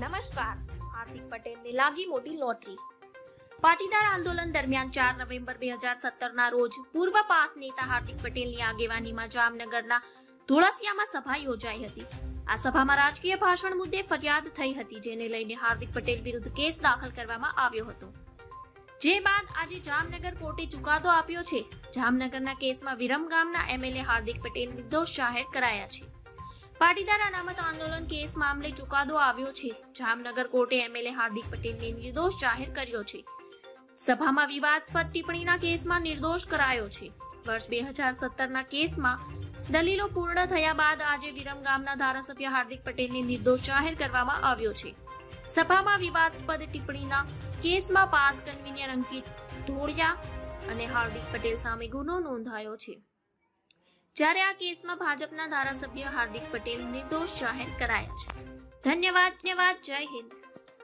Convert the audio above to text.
નમસ્કાર. હાર્દિક પટેલને લાગી મોટી લોટરી. પાટીદાર આંદોલન દરમિયાન ચાર નવેમ્બર બે હજાર સત્તરના રોજ પૂર્વ પાસ નેતા હાર્દિક પટેલની આગેવાનીમાં જામનગરના ધોળસિયામાં સભા યોજાઈ હતી. આ સભામાં રાજકીય ભાષણ મુદ્દે ફરિયાદ થઈ હતી, જેને લઈને હાર્દિક પટેલ વિરુદ્ધ કેસ દાખલ કરવામાં આવ્યો હતો. જે બાદ આજે જામનગર કોર્ટે ચુકાદો આપ્યો છે. જામનગરના કેસમાં વિરમ ગામના એમએલએ હાર્દિક પટેલ નિર્દોષ જાહેર કરાયા છે. પાટીદાર અનામત આંદોલન કેસ મામલે ચુકાદો આવ્યો છે. જામનગર કોર્ટે એમએલએ હાર્દિક પટેલને નિર્દોષ જાહેર કર્યો છે. સભામાં વિવાદસ્પદ ટિપ્પણીના કેસમાં નિર્દોષ કરાયો છે. વર્ષ બે હજાર સત્તરના કેસમાં દલીલો પૂર્ણ થયા બાદ આજે વિરમ ગામના ધારાસભ્ય હાર્દિક પટેલને નિર્દોષ જાહેર કરવામાં આવ્યો છે. સભામાં વિવાદસ્પદ ટિપ્પણીના કેસમાં પાસ કન્વીનર અંકિત ઢોળિયા અને હાર્દિક પટેલ સામે ગુનો નોંધાયો છે. જ્યારે આ કેસમાં ભાજપના ધારાસભ્ય હાર્દિક પટેલ નિર્દોષ જાહેર કરાયા છે. ધન્યવાદ ધન્યવાદ, જય હિન્દ.